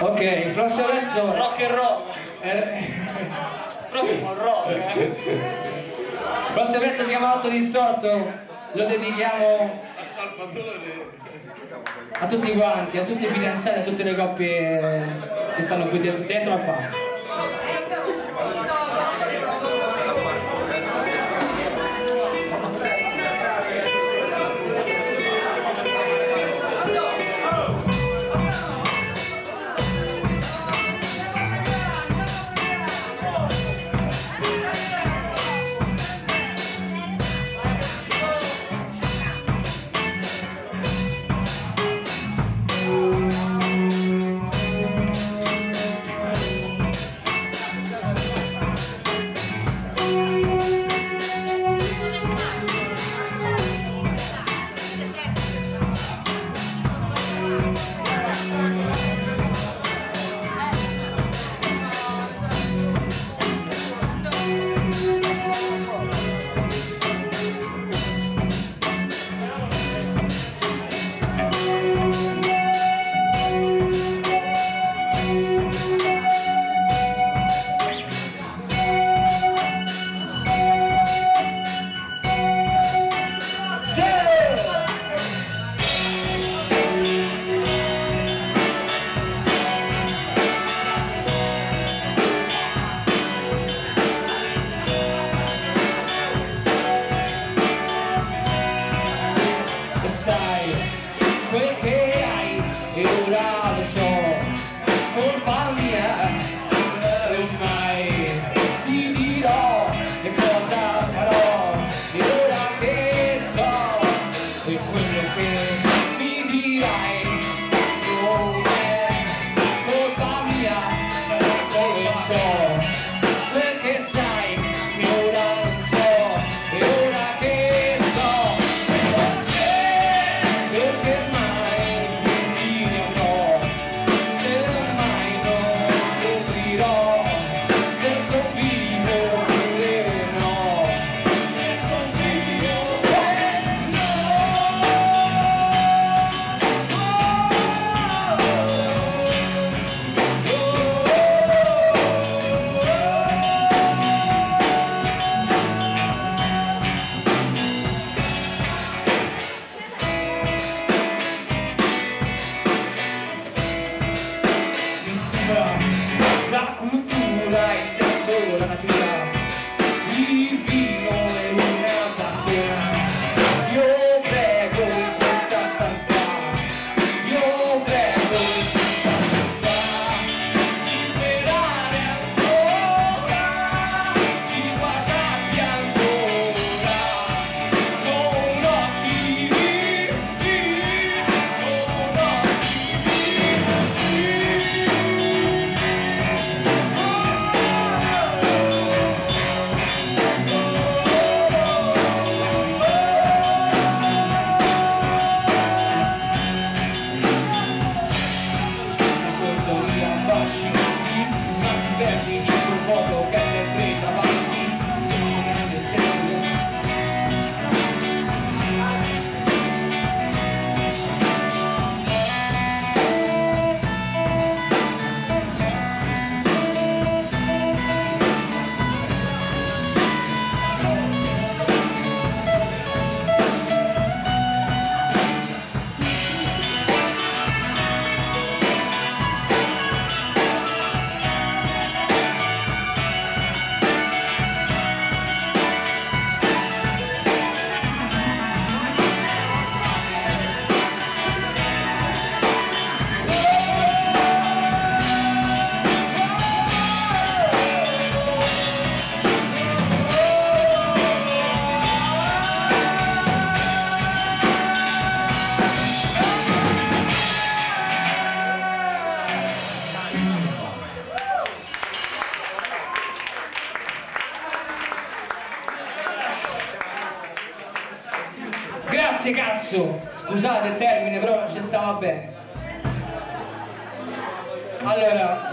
Ok, il prossimo pezzo... Rock and roll. Proprio rock, eh. Il prossimo pezzo si chiama 8 distorto, lo dedichiamo... A Salvatore. A tutti quanti, a tutti i fidanzati, a tutte le coppie che stanno qui dentro a palco. la naturaleza. Grazie cazzo! Scusate il termine, però non ci stava bene. Allora,